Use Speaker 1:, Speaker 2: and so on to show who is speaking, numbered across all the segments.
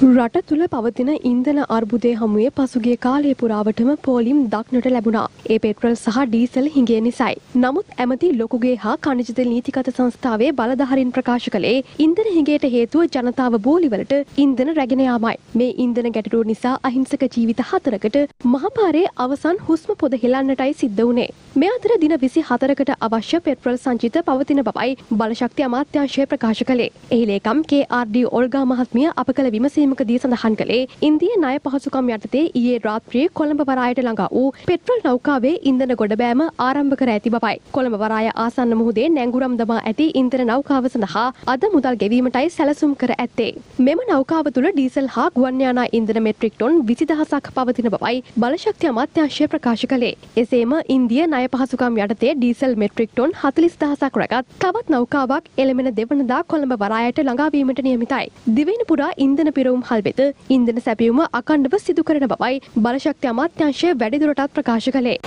Speaker 1: රට තුළ පවතින ඉන්ධන අර්බුදය හමුවේ පසුගිය කාලය පුරාවටම පෝලිම් දක්නට ලැබුණා. ඒ පෙට්‍රල් සහ ඩීසල් හිඟේ නිසයි. නමුත් ඇමති ලොකුගේ හා කනිජතෙල් නීතිගත සංස්ථාවේ බලධාරීන් ප්‍රකාශ කළේ ඉන්ධන හිඟයට හේතුව ජනතාව බෝලිවලට ඉන්ධන රැගෙන යාමයි. මේ ඉන්ධන ගැටලුව නිසා අහිංසක ජීවිත හතරකට මහපාරේ අවසන් හුස්ම පොද හෙලන්නටයි සිද්ධ වුණේ. මේ අතර දින විසි හතරකට අවශ්‍ය පෙට්‍රල් සංචිත පවතින බවයි බලශක්ති අමාත්‍යංශය ප්‍රකාශ කළේ. එහි ලේකම් KRD ඔල්ගා මහත්මිය අප කළ විමසීම පෙන්වීමකදී සඳහන් කළේ ඉන්දිය ණය පහසුකම් යටතේ ඊයේ රාත්‍රියේ කොළඹ වරායට ළඟා වූ පෙට්‍රල් නෞකාවේ ඉන්ධන ගොඩබෑම ආරම්භ කර ඇති බවයි. කොළඹ වරාය ආසන්න මුහුදේ නැංගුරම් දමා ඇති ඉන්ධන නෞකාව සඳහා අද මුදල් ගෙවීමටයි සැලසුම් කර ඇත්තේ. මෙම නෞකාව තුළ ඩීසල් හා ගුවන් යානා ඉන්ධන මෙට්‍රික් ටොන් 20000ක් පවතින බවයි බලශක්ති අමාත්‍යාංශය ප්‍රකාශ කළේ. එසේම ඉන්දිය ණය පහසුකම් යටතේ ඩීසල් මෙට්‍රික් ටොන් 40000ක් රැගත් තවත් නෞකාවක් එළමෙන දෙවනදා කොළඹ වරායට ළඟාවීමට නියමිතයි. දිවයින පුරා ඉන්ධන පිරවුම් පිරවුම් හල් වෙත ඉන්ධන සැපියුම අකණ්ඩව සිදු කරන බවයි බලශක්ති අමාත්‍යංශය වැඩිදුරටත් ප්‍රකාශ කළේ.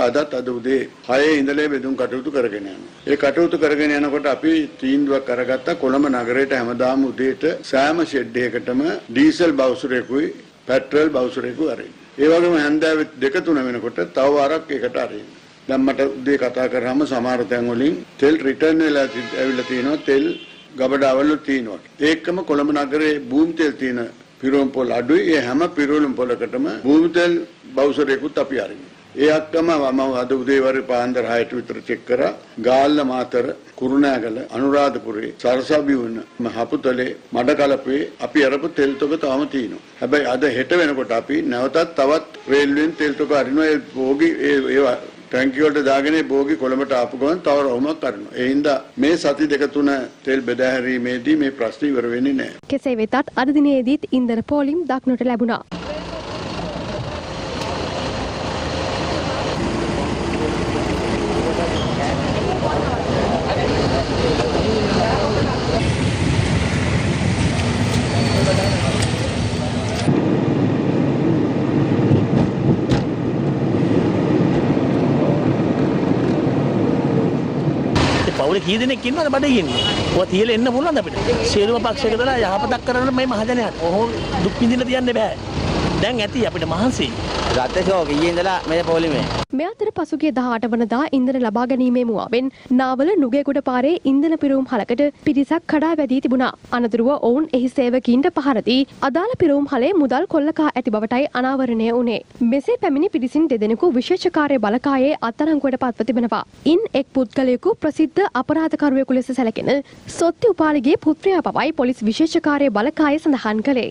Speaker 2: අදත් අද උදේ 6 ඉඳලා බෙදුම් කටයුතු කරගෙන යනවා. ඒ කටයුතු කරගෙන යනකොට අපි තීන්දුවක් අරගත්තා කොළඹ නගරයට හැමදාම උදේට සෑම ෂෙඩ් එකකටම ඩීසල් බවුසරයකුයි පෙට්‍රල් බවුසරයකුයි අරින්න. ඒ වගේම හැන්දෑවේ දෙක තුන වෙනකොට තව වාරක් එකට අරින්න. දැන් මට උදේ කතා කරාම සමහර තැන් වලින් තෙල් රිටර්න් වෙලා ඇවිල්ලා තියෙනවා තෙල් ගබඩාවල තියෙනවා. ඒකම කොළඹ නගරේ භූමි තෙල් තියෙන පිරෝම් පොල් අඩුයි. ඒ හැම පිරෝම් පොලකටම භූමි තෙල් බවුසරයකුත් අපි අරින්න. ඒ අක්කම මම අද උදේවරු පාන්දර 6ට විතර චෙක් කරා ගාල්ල මාතර කුරුණෑගල අනුරාධපුරේ සරසබිවුන හපුතලේ මඩකලපේ අපි අරපු තෙල් තොග තාම තියෙනවා. හැබැයි අද හෙට වෙනකොට අපි නැවතත් තවත් රේල්වෙන් තෙල් තොග අරිනවා ඒ භෝගි ඒවා ටැංකිය වලට දාගෙන භෝගි කොළඹට ආපු ගමන් තව රවුමක් කරනවා. ඒ හින්දා මේ සති දෙක තුන තෙල් බෙදා හැරීමේදී මේ ප්‍රශ්න ඉවර වෙන්නේ නැහැ.
Speaker 1: කෙසේ වෙතත් අද දිනේදීත් ඉන්ධන පෝලිම් දක්නට ලැබුණා.
Speaker 3: පවුලේ කී දෙනෙක් ඉන්නවද බඩගින්නේ? ඔය තියලා එන්න පුළුවන්ද අපිට? සියලුම පක්ෂයකදලා යහපතක් කරන්න මේ මහජනයාට. ඔහොම දුක් විඳින්න තියන්න බෑ. දැන් ඇති අපිට මහන්සි.
Speaker 4: රත්ත ෂෝක ඊයේ ඉඳලා මේ පොලිමේ.
Speaker 1: මේ අතර පසුගිය 18 වනදා ඉන්ධන ලබා ගැනීමේ මුවාවෙන් නාවල නුගේගොඩ පාරේ ඉන්ධන පිරවුම් හලකට පිරිසක් කඩා වැදී තිබුණා. අනතුරුව ඔවුන් එහි සේවකීන්ට පහර දී අදාළ පිරවුම් හලේ මුදල් කොල්ලකා ඇති බවටයි අනාවරණය වුණේ. මෙසේ පැමිණි පිරිසින් දෙදෙනෙකු විශේෂකාර්ය බලකායේ අත්අඩංගුවට පත්ව තිබෙනවා. ඉන් එක් පුද්ගලයෙකු ප්‍රසිද්ධ අපරාධකරුවෙකු ලෙස සැලකෙන සොත්ති උපාලිගේ පුත්‍රයා බවයි පොලිස් විශේෂකාර්ය බලකාය සඳහන් කළේ.